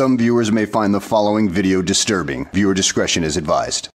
Some viewers may find the following video disturbing. Viewer discretion is advised.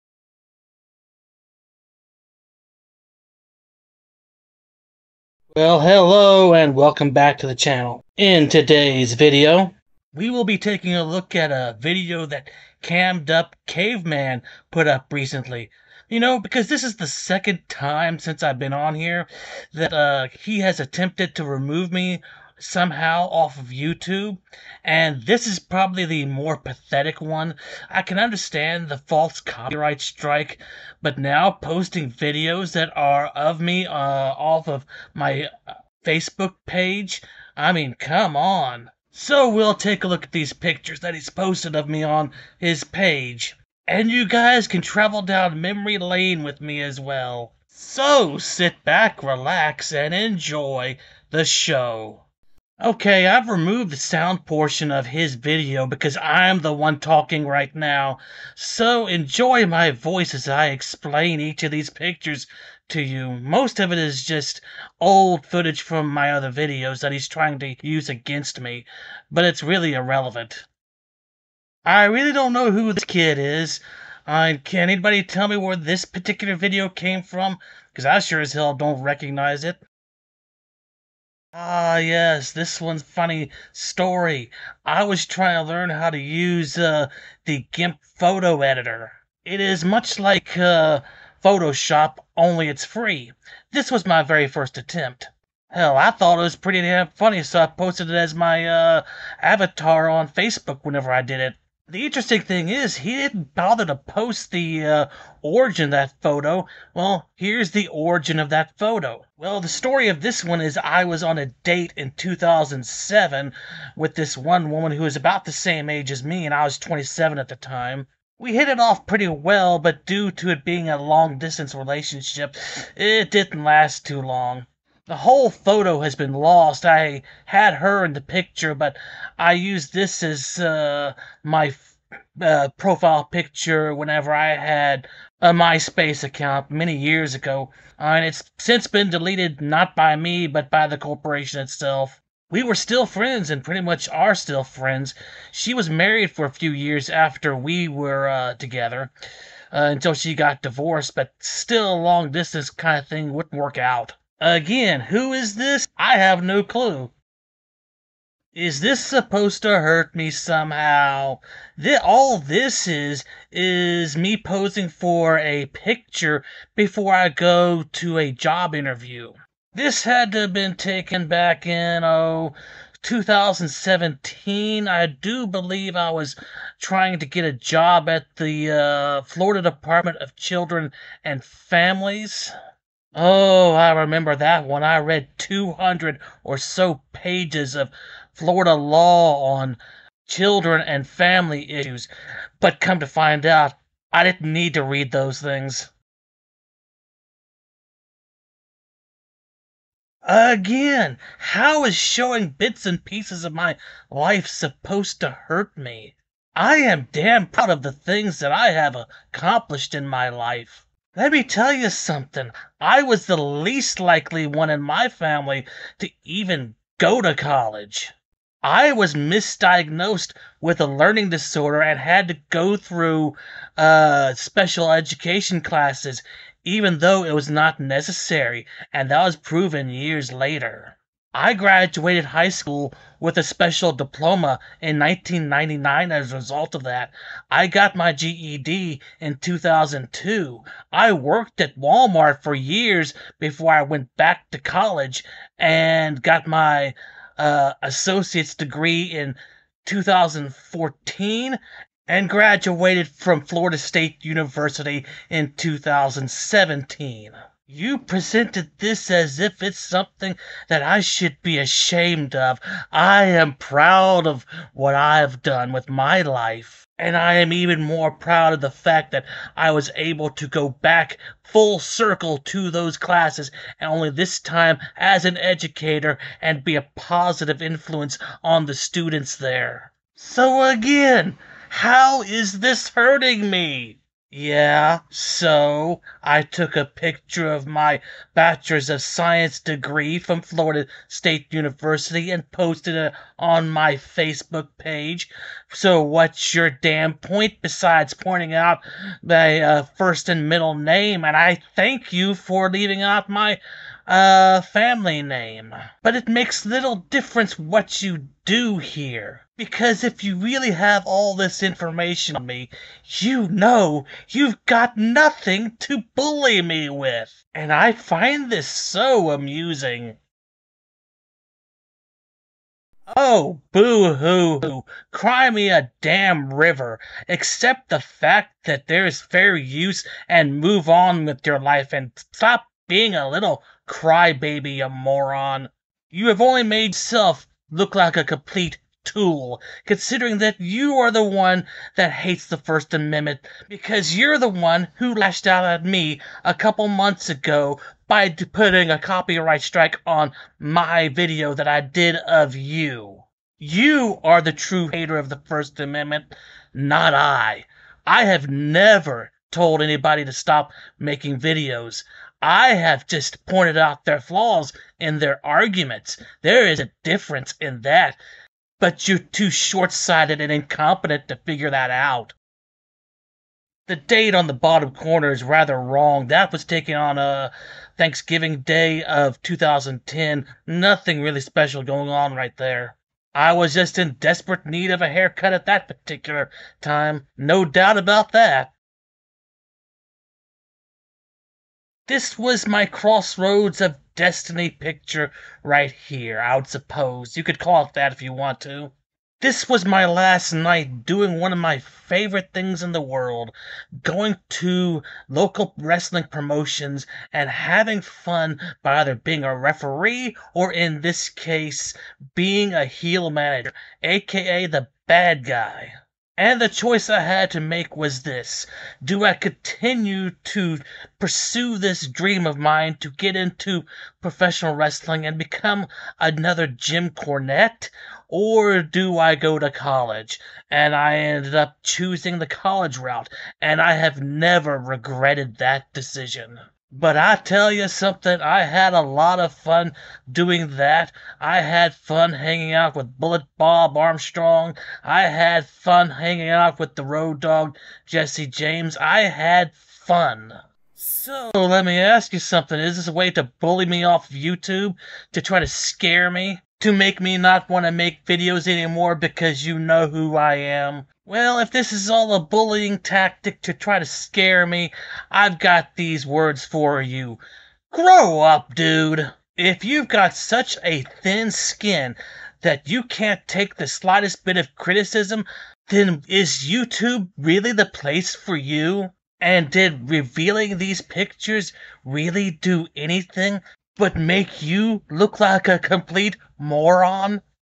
Well, hello and welcome back to the channel. In today's video, we will be taking a look at a video that Cammed Up Caveman put up recently. You know, because this is the second time since I've been on here that uh, he has attempted to remove me somehow off of YouTube, and this is probably the more pathetic one. I can understand the false copyright strike, but now posting videos that are of me uh, off of my uh, Facebook page, I mean, come on. So we'll take a look at these pictures that he's posted of me on his page. And you guys can travel down memory lane with me as well. So sit back, relax, and enjoy the show. Okay, I've removed the sound portion of his video because I'm the one talking right now. So enjoy my voice as I explain each of these pictures to you. Most of it is just old footage from my other videos that he's trying to use against me, but it's really irrelevant. I really don't know who this kid is. Uh, can anybody tell me where this particular video came from? Because I sure as hell don't recognize it. Ah, yes, this one's funny story. I was trying to learn how to use uh, the GIMP photo editor. It is much like uh, Photoshop, only it's free. This was my very first attempt. Hell, I thought it was pretty damn funny, so I posted it as my uh, avatar on Facebook whenever I did it. The interesting thing is, he didn't bother to post the uh, origin of that photo. Well, here's the origin of that photo. Well, the story of this one is I was on a date in 2007 with this one woman who was about the same age as me, and I was 27 at the time. We hit it off pretty well, but due to it being a long distance relationship, it didn't last too long. The whole photo has been lost. I had her in the picture, but I used this as uh, my uh, profile picture whenever I had a MySpace account many years ago, uh, and it's since been deleted not by me but by the corporation itself. We were still friends and pretty much are still friends. She was married for a few years after we were uh, together. Uh, until she got divorced, but still a long distance kind of thing wouldn't work out. Again, who is this? I have no clue. Is this supposed to hurt me somehow? Th- all this is, is me posing for a picture before I go to a job interview. This had to have been taken back in, oh, 2017. I do believe I was trying to get a job at the uh, Florida Department of Children and Families. Oh, I remember that one. I read 200 or so pages of Florida law on children and family issues, but come to find out, I didn't need to read those things. Again, how is showing bits and pieces of my life supposed to hurt me? I am damn proud of the things that I have accomplished in my life. Let me tell you something. I was the least likely one in my family to even go to college. I was misdiagnosed with a learning disorder and had to go through uh, special education classes, even though it was not necessary, and that was proven years later. I graduated high school with a special diploma in 1999 as a result of that. I got my GED in 2002. I worked at Walmart for years before I went back to college and got my uh, associate's degree in 2014 and graduated from Florida State University in 2017. You presented this as if it's something that I should be ashamed of. I am proud of what I've done with my life. And I am even more proud of the fact that I was able to go back full circle to those classes, and only this time as an educator and be a positive influence on the students there. So again, how is this hurting me? Yeah, so I took a picture of my Bachelor's of Science degree from Florida State University and posted it on my Facebook page. So, what's your damn point besides pointing out my uh, first and middle name? And I thank you for leaving out my uh, family name. But it makes little difference what you do here. Because if you really have all this information on me, you know you've got nothing to bully me with. And I find this so amusing. Oh, boo hoo hoo. Cry me a damn river. Accept the fact that there is fair use and move on with your life and stop being a little crybaby, you moron. You have only made yourself look like a complete tool, considering that you are the one that hates the First Amendment because you're the one who lashed out at me a couple months ago by putting a copyright strike on my video that I did of you. You are the true hater of the First Amendment, not I. I have never told anybody to stop making videos. I have just pointed out their flaws in their arguments. There is a difference in that but you're too short sighted and incompetent to figure that out. The date on the bottom corner is rather wrong. That was taken on a Thanksgiving Day of 2010. Nothing really special going on right there. I was just in desperate need of a haircut at that particular time. No doubt about that. This was my crossroads of destiny picture right here, I would suppose. You could call it that if you want to. This was my last night doing one of my favorite things in the world going to local wrestling promotions and having fun by either being a referee or, in this case, being a heel manager, aka the bad guy. And the choice I had to make was this Do I continue to pursue this dream of mine to get into professional wrestling and become another Jim Cornette? Or do I go to college? And I ended up choosing the college route, and I have never regretted that decision. But I tell you something, I had a lot of fun doing that. I had fun hanging out with Bullet Bob Armstrong. I had fun hanging out with the Road Dog Jesse James. I had fun. So let me ask you something. Is this a way to bully me off of YouTube? To try to scare me? To make me not want to make videos anymore because you know who I am? Well, if this is all a bullying tactic to try to scare me, I've got these words for you. Grow up, dude! If you've got such a thin skin that you can't take the slightest bit of criticism, then is YouTube really the place for you? And did revealing these pictures really do anything but make you look like a complete moron?